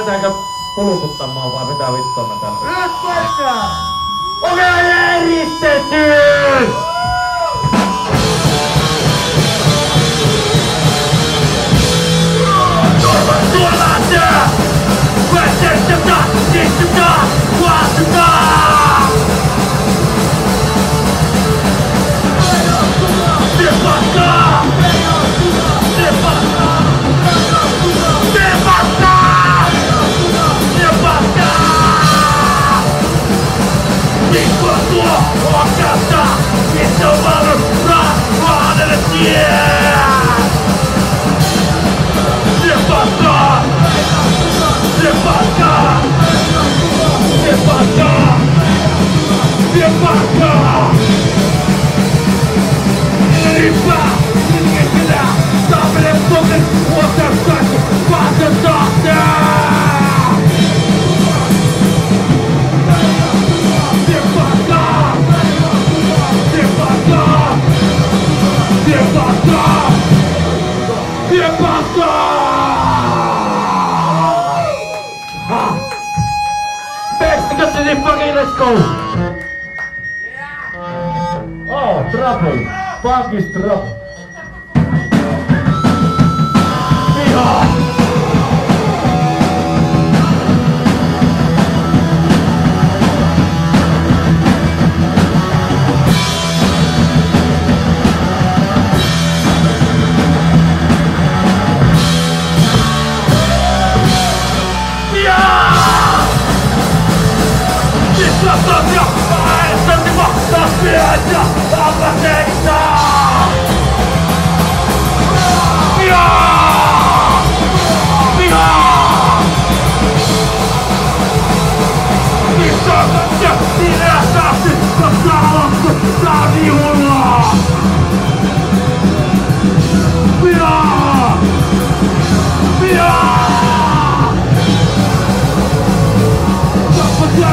Lähdetäänkö pulututtamaan vai mitä vittua me täällä? Nyt mennään! mi cuerpo, oh, canta, mi salvador, la madre de disrupt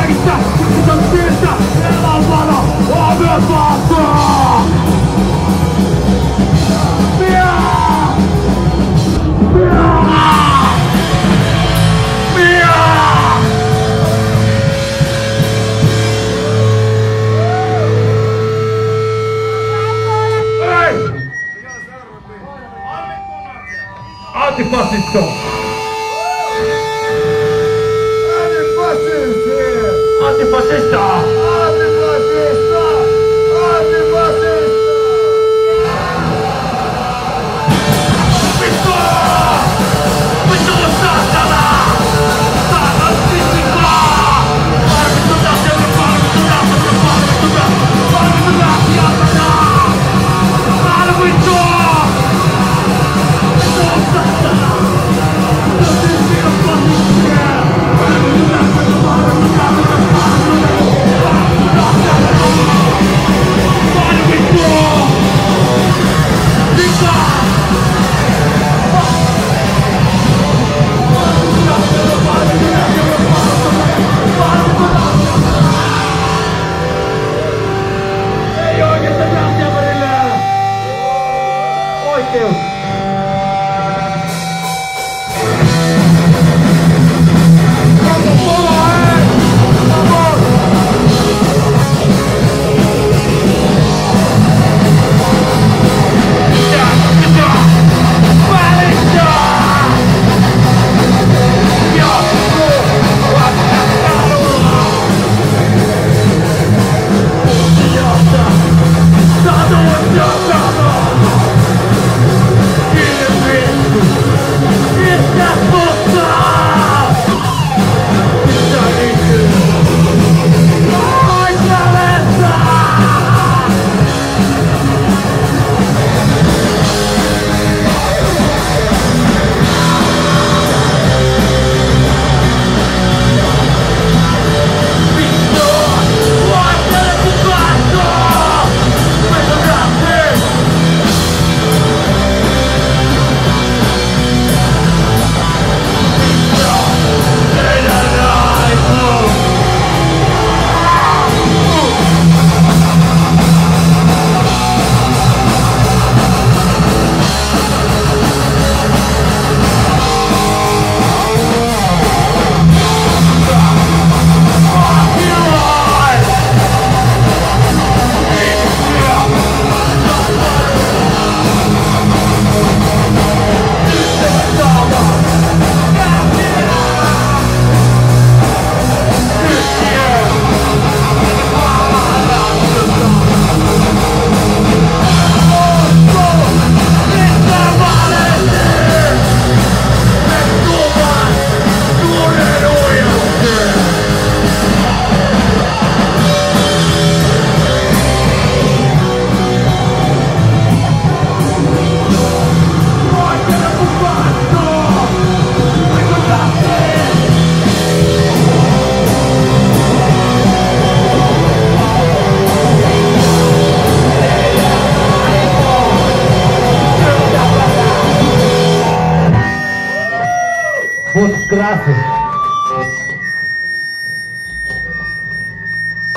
it's a esta, ela fala, a meu passo.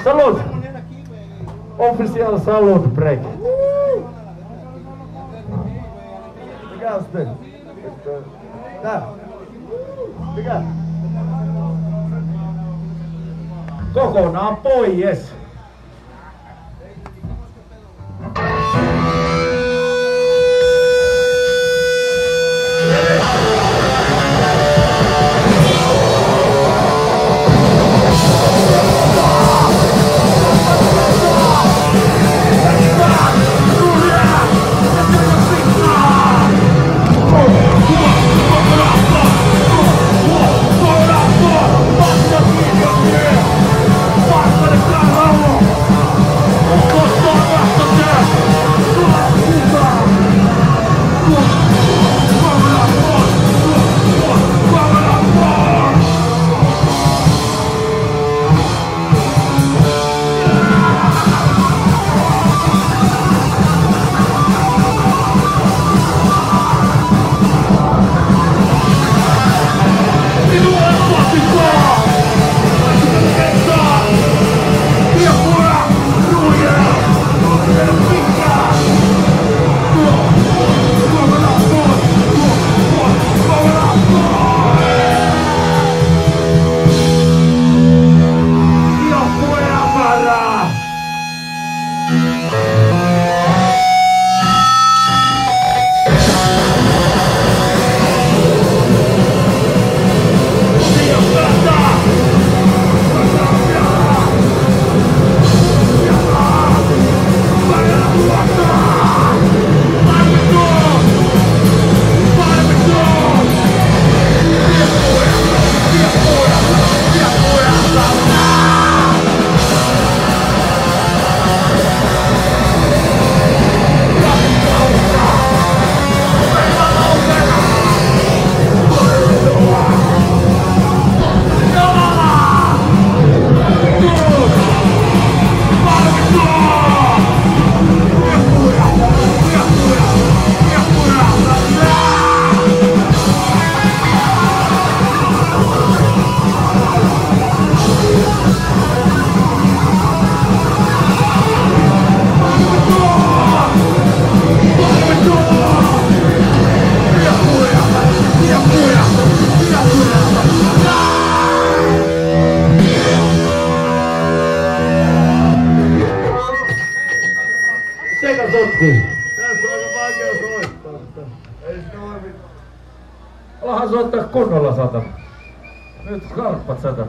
Saludo! Oficial, saludo, prego. Obrigado, Stênio. Tá. Obrigado. Kokonaan pois. Soittaa kunnolla sata. Nyt skarppat sata.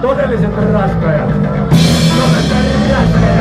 todellisen raskaja. Suomessa ei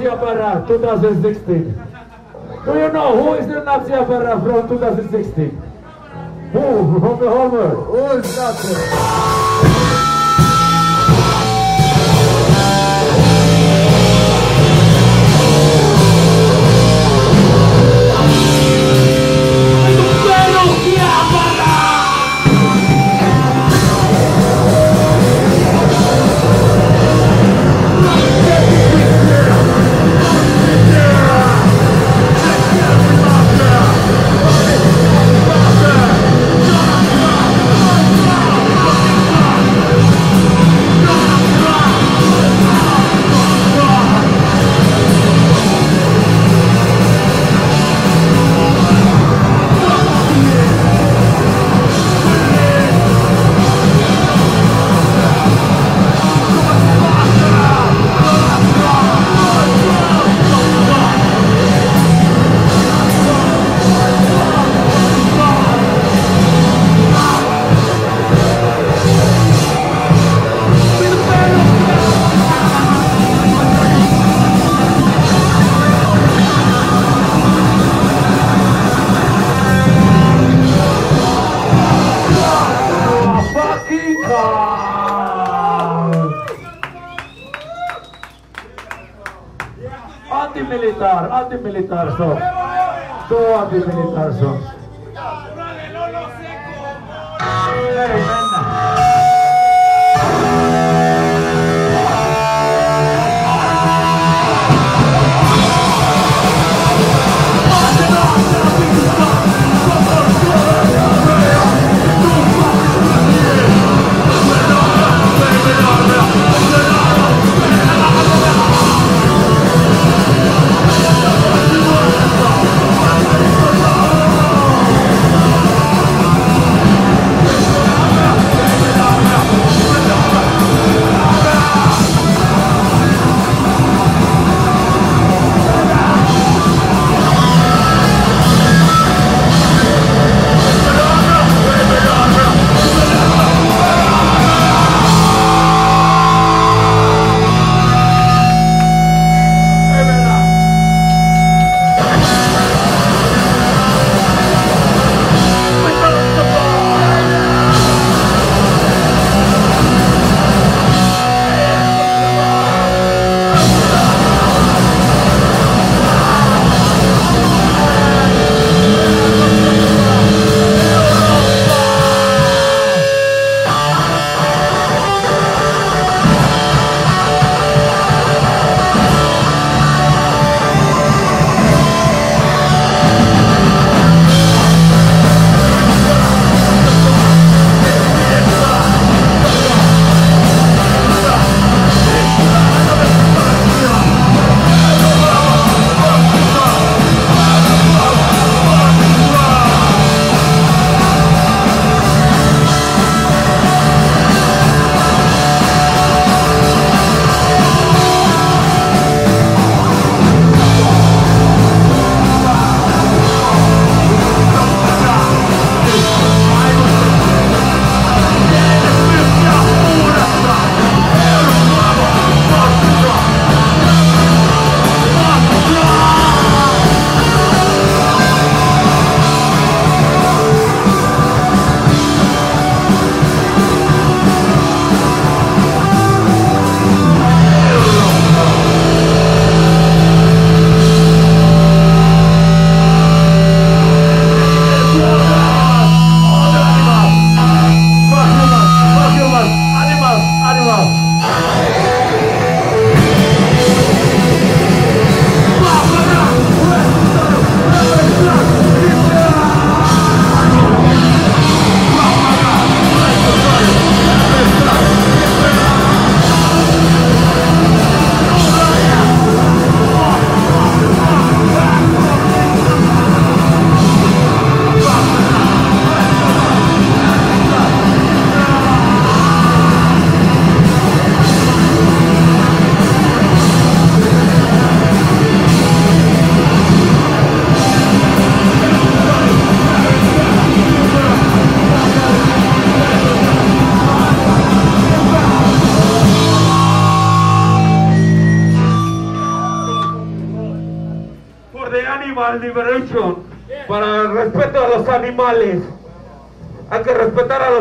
Naziapara 2016. Do you know who is the Naziapara from 2016? Who from the whole? Who is that? antes de que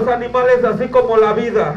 animales así como la vida.